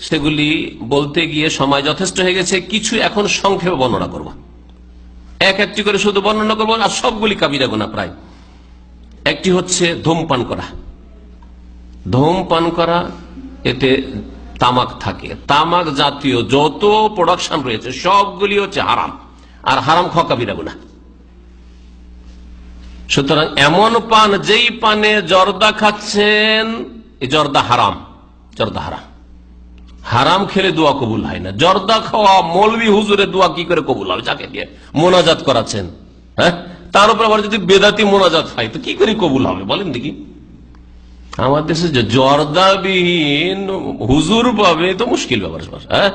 সেগুলি বলতে গিয়ে সময় যথেষ্ট হয়ে গেছে, কিছু এখন সংক্ষেপে বর্ণনা করব। এক একটি করে শুধু বর্ণনা করব, আর সবগুলি কাবিরা গোনা প্রায়। একটি হচ্ছে ধূমপান করা। ধূমপান করা, এতে তামাক থাকে। তামাক জাতীয় যত প্রোডাকশন রয়েছে, সবগুলি হচ্ছে হারাম, আর হারাম খাওয়া কাবিরা গুনা সুতরাং এমন পান যেই পানে জর্দা খাচ্ছেন জর্দা হারাম জর্দা হারাম। হারাম খেলে দোয়া কবুল হয় না। জর্দা খাওয়া মৌলবি হুজুরের দোয়া কি করে কবুল হবে? যাকে দিয়ে মোনাজাত করাচ্ছেন হ্যাঁ? তার উপর আবার যদি বেদাতি মোনাজাত হয়, তো কি করে কবুল হবে? বলেন দেখি। আমার দেশে জর্দাবিহীন হুজুর পাবে, তো মুশকিল ব্যাপার হ্যাঁ?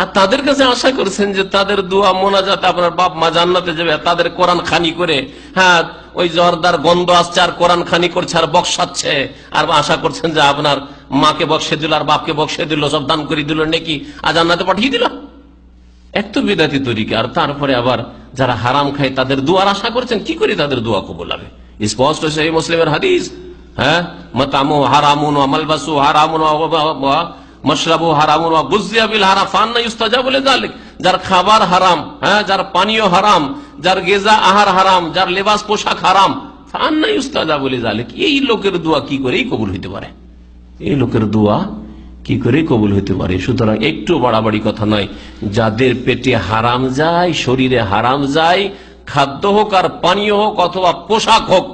আর তাদের কাছে আশা করছেন যে তাদের দোয়া, মোনাজাত আপনার বাপ মা জান্নাতে যাবে তাদের কোরআন খানি করে হ্যাঁ ওই জর্দার গন্ধ আসছে, আর কোরআন খানি করছে, আর বক্সাচ্ছে আর আশা করছেন যে আপনার মাকে বক্সে দিল আর বাপকে বক্সে দিল, সব দান করে দিল, নাকি আর জান্নাতে পাঠিয়ে দিল? এক তো বিদাতি তরিকে, আর তারপরে আবার যারা হারাম খায় তাদের দুয়ার আশা করছেন, কি করে তাদের দোয়া কবুল হবে? স্পষ্ট সেই মুসলিমের হাদিস হ্যাঁ? হ্যাঁ? যার পানীয় হারাম, যার গেজা আহার হারাম, যার লেবাস পোশাক হারাম ফান্না ইস্তাজা বলে জালিক এই লোকের দোয়া কি করেই কবুল হইতে পারে? এই লোকের দোয়া কি করে কবুল হইতে পারে? সুতরাং একটু বাড়াবাড়ি কথা নয়। যাদের পেটে হারাম যায়, শরীরে হারাম যায়, খাদ্য হোক আর পানীয় হোক অথবা পোশাক হোক,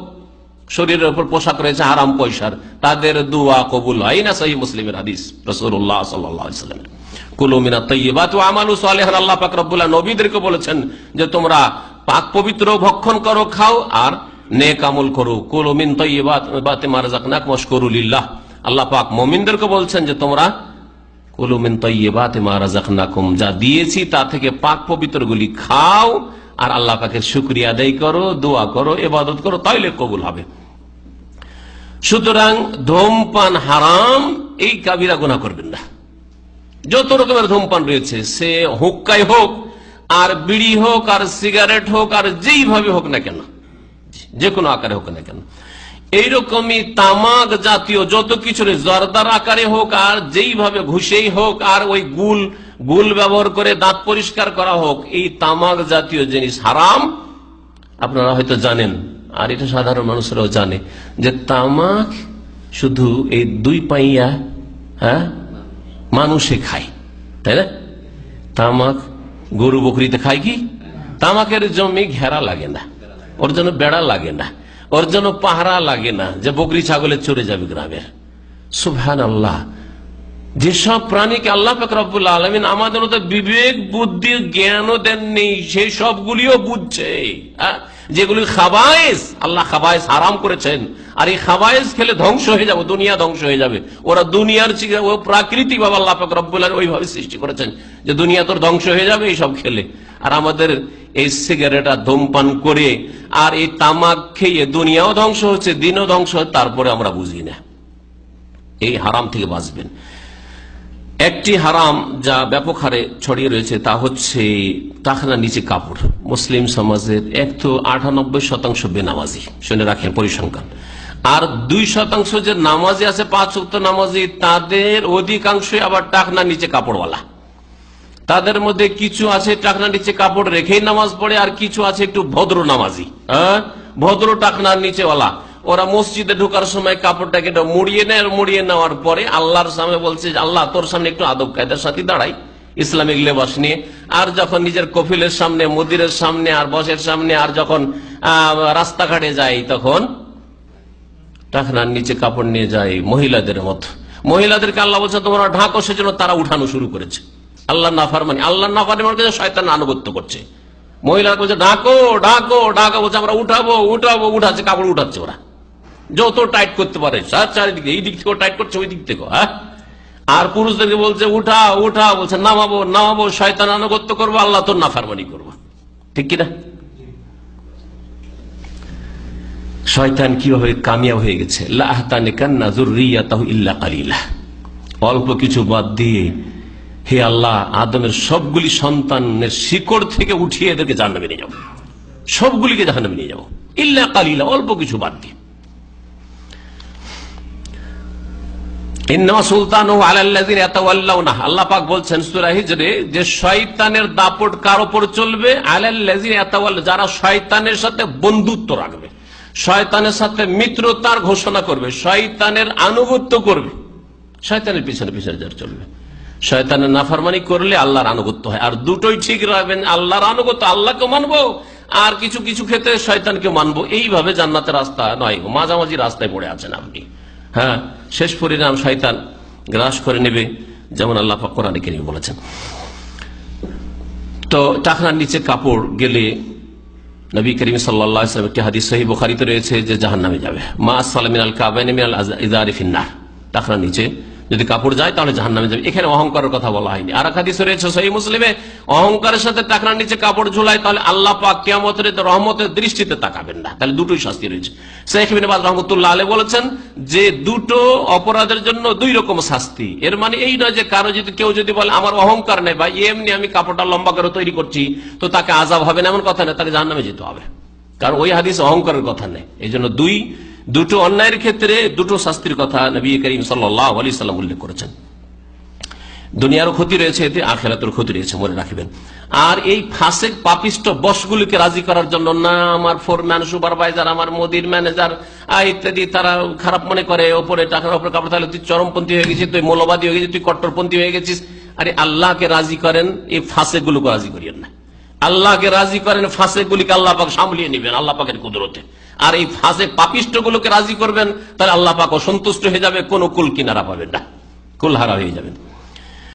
শরীরের উপর পোশাক রয়েছে, হারাম পয়সার, তাদের দোয়া কবুল হয় না, সহি মুসলিমের হাদিস রসুল্লাহ সাল্লামের আমালু সালেহ আল্লাহ পাক নবীদেরকে বলেছেন যে তোমরা পাক পবিত্র ভক্ষণ করো, খাও আর নেক আমল করো। কুলুমিন তৈবাত মারাজাকনাক মশকরুলিল্লাহ আল্লাহ পাক মমিনদেরকে বলছেন যে তোমরা কুলুমিন তৈবাত মারাজাকনাকুম যা দিয়েছি তা থেকে পাক পবিত্র গুলি খাও, আর আল্লাহ পাকের শুক্রিয়া আদায় করো, দোয়া করো এবাদত করো, তাইলে কবুল হবে। সুতরাং ধূমপান হারাম, এই কাবিরা গুণা করবেন না। যত রকমের ধূমপান রয়েছে, সে হুক্কাই হোক, আর বিড়ি হোক, আর সিগারেট হোক, আর যেইভাবে হোক না কেন, যে কোনো আকারে হোক না কেন। এইরকমই তামাক জাতীয় যত কিছু জর্দার আকারে হোক আর যেইভাবে ঘুষেই হোক আর ওই গুল গুল ব্যবহার করে দাঁত পরিষ্কার করা হোক, এই তামাক জাতীয় জিনিস হারাম। আপনারা হয়তো জানেন, আর এটা সাধারণ মানুষরাও জানে, যে তামাক শুধু এই দুই পাইয়া হ্যাঁ মানুষে খায়, তাই না? তামাক গরু বকরিতে খায় কি? তামাকের জমি ঘেরা লাগে না, ওর জন্য বেড়া লাগে না। ওর জন্য পাহারা লাগে না যে বকরি ছাগলে চড়ে যাবে গ্রামের সুভান আল্লাহ যেসব প্রাণীকে আল্লাহ ফকরাবুল্লাহ আলমিন আমাদের মতো বিবেক বুদ্ধি জ্ঞানও দেননি সেই সবগুলিও বুঝছে। যেগুলি খাবায়েস, আল্লাহ খাবায়েস হারাম করেছেন। আর এই খাবায়েস খেলে ধ্বংস হয়ে যাবে, দুনিয়া ধ্বংস হয়ে যাবে। ওরা দুনিয়ার ও প্রাকৃতিক ভাবে আল্লাহ ফকরাবুল্লাহ ওইভাবে সৃষ্টি করেছেন যে দুনিয়া তোর ধ্বংস হয়ে যাবে এইসব খেলে। আর আমাদের এই সিগারেট ধূমপান করে আর এই তামাক খেয়ে দুনিয়াও ধ্বংস হচ্ছে, দিনও ধ্বংস তারপরে আমরা বুঝি না। এই হারাম থেকে বাঁচবেন। একটি হারাম যা ব্যাপক হারে ছড়িয়ে রয়েছে তা হচ্ছে টাকনা নিচে কাপড়। মুসলিম সমাজের এক তো আটানব্বই শতাংশ বেনামাজি। শুনে রাখেন পরিসংখ্যান। আর দুই শতাংশ যে নামাজি আছে, পাঁচ উক্ত নামাজি, তাদের অধিকাংশই আবার টাকনা নিচে কাপড়ওয়ালা। তাদের মধ্যে কিছু আছে টাকনা নিচে কাপড় রেখেই নামাজ পড়ে, আর কিছু আছে একটু ভদ্র নামাজি। হ্যাঁ? ভদ্র টাকনার নিচেওয়ালা। ওরা মসজিদে ঢোকার সময় কাপড়টাকে মুড়িয়ে নেয় মুড়িয়ে নেওয়ার পরে আল্লাহর সামনে বলছে আল্লাহ, তোর সামনে একটু আদব কায়দার সাথে দাঁড়াই, ইসলামিক লেবাস নিয়ে। আর যখন নিজের কফিলের সামনে, মদিরের সামনে, আর বসের সামনে, আর যখন রাস্তাঘাটে যাই, তখন টাকনার নিচে কাপড় নিয়ে যায় মহিলাদের মতো। মহিলাদেরকে আল্লাহ বলছে, তোমরা ঢাকো, সেজন্য তারা উঠানো শুরু করেছে। আল্লাহ নাফার মানে আল্লাহ নাফার মানে শয়তান আনুগত্য করছে। মহিলা বলছে, ডাকো ডাকো ডাকো। বলছে, আমরা উঠাবো উঠাবো, উঠাচ্ছে, কাপড় উঠাচ্ছে ওরা। যত টাইট করতে পারে চারিদিকে, এই দিক থেকে টাইট করছে, ওই দিক থেকে হ্যাঁ? আর পুরুষদেরকে বলছে উঠা উঠা বলছে, নামাবো নামাবো, শয়তান আনুগত্য করব, আল্লাহ তোর নাফারমানি করব। ঠিক কিনা? শয়তান কীভাবে কামিয়াব হয়ে গেছে? অল্প কিছু বাদ দিয়ে হে আল্লাহ, আদমের সবগুলি সন্তানের শিকড় থেকে উঠিয়ে এদেরকে জাহান্নামে নিয়ে যাব সবগুলিকে জাহান্নামে নিয়ে যাব ইল্লা কালিলা, অল্প কিছু বাদ দিয়ে। শয়তানের দাপট কার উপর চলবে? যারা শয়তানের সাথে বন্ধুত্ব রাখবে। শয়তানের সাথে মিত্রতার ঘোষণা করবে। শয়তানের আনুগত্য করবে। শয়তানের পিছনে পিছনে যারা চলবে। শয়তানের নাফরমানি করলে আল্লাহর আনুগত্য হয়। আর দুটোই ঠিক রাখবেন, আল্লাহর আনুগত্য আল্লাহকে মানবো, আর কিছু কিছু ক্ষেত্রে শয়তানকে মানবো। এইভাবে জান্নাতের রাস্তা নয় মাঝামাঝি রাস্তায় পড়ে আছেন আপনি। হ্যাঁ শেষ পরিণাম শয়তান গ্রাস করে নেবে, যেমন আল্লাহ কোরআনে কেরিমে বলেছেন। তো টাকনার নিচে কাপড় গেলে নবী করিম সাল্লাম একটি হাদিস সহি বুখারিতে রয়েছে যে জাহান নামে যাবে। মা সালামিন আল কাবাইন মিনাল ইজারিফিন্নার টাকনার নিচে যদি কাপড় যায়, তাহলে জাহান নামে যাবে। এখানে অহংকারের কথা বলা হয়নি। আর এক হাদিস রয়েছে সহি মুসলিমে অহংকারের সাথে টাকনার নিচে কাপড় ঝুলায়, তাহলে আল্লাহ পাক রহমতের দৃষ্টিতে তাকাবেন না। তাহলে দুটোই শাস্তি রয়েছে। শেখ রহমতুল্লাহ আলী বলেছেন যে দুটো অপরাধের জন্য দুই রকম শাস্তি। এর মানে এই নয় যে কারও যদি কেউ যদি বলে, আমার অহংকার নেই বা এমনি আমি কাপড়টা লম্বা করে তৈরি করছি, তো তাকে আজাব হবে না, এমন কথা নেই তাকে জাহান নামে যেতে হবে। কারণ ওই হাদিস অহংকারের কথা নেই। এই জন্য দুই দুটো অন্যায়ের ক্ষেত্রে দুটো শাস্তির কথা নবী করিম সাল্লাম উল্লেখ করেছেন। দুনিয়ারও ক্ষতি রয়েছে এতে আখেরাতের ক্ষতি রয়েছে, মনে রাখবেন। আর এই ফাঁসেক পাপিষ্ট বসগুলিকে রাজি করার জন্য না, আমার ফোরম্যান, সুপারভাইজার, আমার মোদির ম্যানেজার ইত্যাদি, তারা খারাপ মনে করে, ওপরে টাকার উপরে কাপড় তাহলে তুই চরমপন্থী হয়ে গেছিস, তুই মৌলবাদী হয়ে গেছিস, তুই কট্টরপন্থী হয়ে গেছিস। আরে আল্লাহকে রাজি করেন, এই ফাঁসেক গুলোকে রাজি করিয়েন না। আল্লাহকে রাজি করেন ফাঁসে গুলিকে আল্লাহ পাক সামলিয়ে নেবেন, আল্লাহ পাকের কুদরতে। আর এই ফাঁসে পাপিষ্ট গুলোকে রাজি করবেন, তাহলে আল্লাহ পাক অসন্তুষ্ট হয়ে যাবে, কোনো কুল কিনারা পাবেন না। কুলহারা হয়ে যাবেন